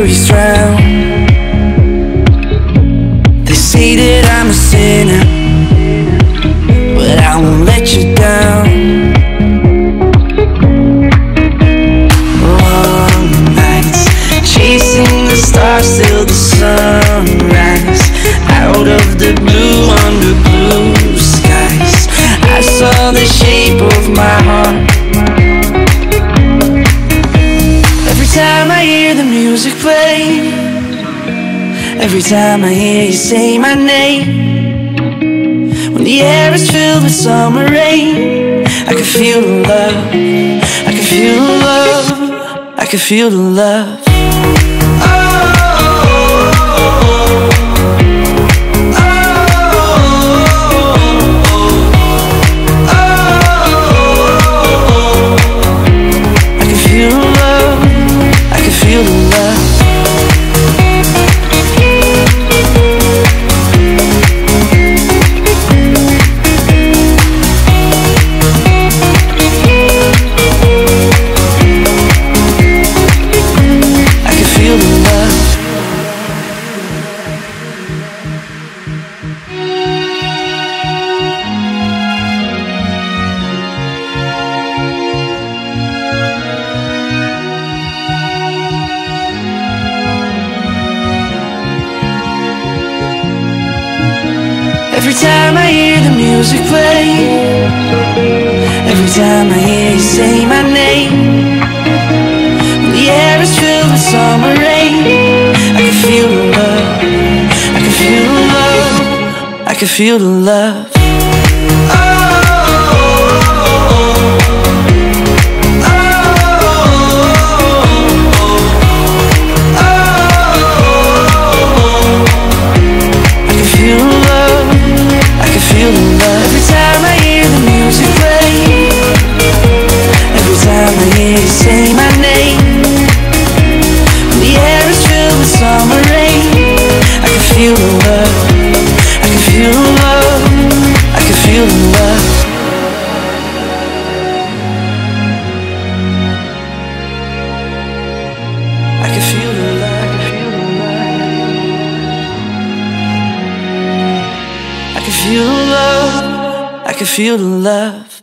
jury's trial They say that I'm a sinner But I won't music play. Every time I hear you say my name. When the air is filled with summer rain I can feel the love. I can feel the love. I can feel the love. music play Every time I hear you say my name The air is filled with summer rain I can feel the love I can feel the love I can feel the love oh. feel love. I can feel the love.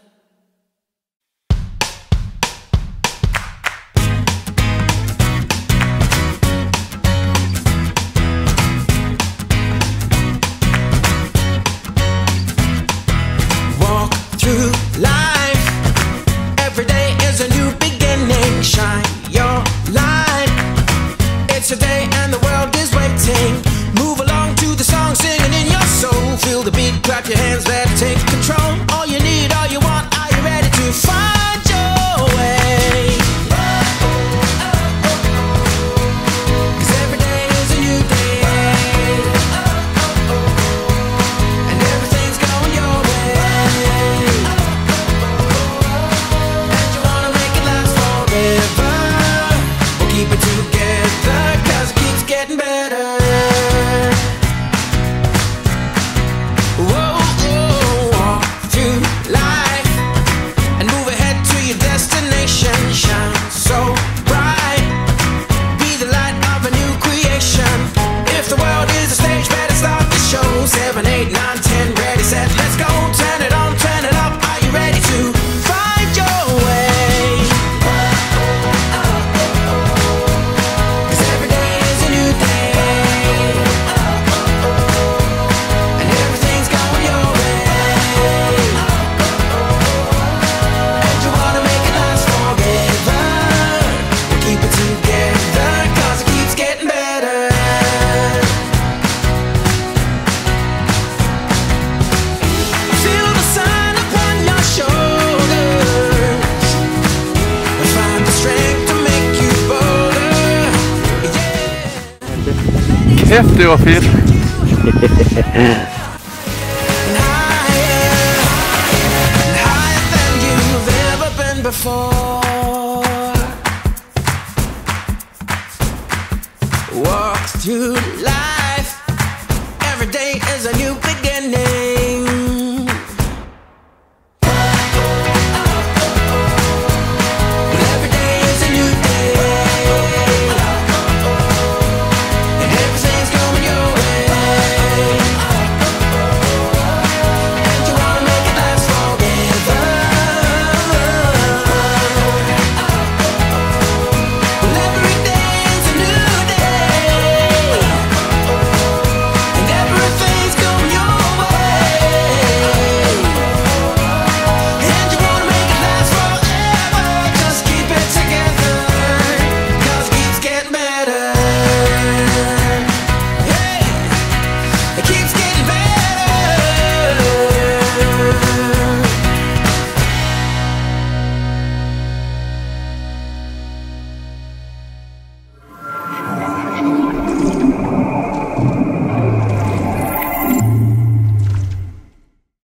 häftig och fin. Walks through life. Every day is a new beginning.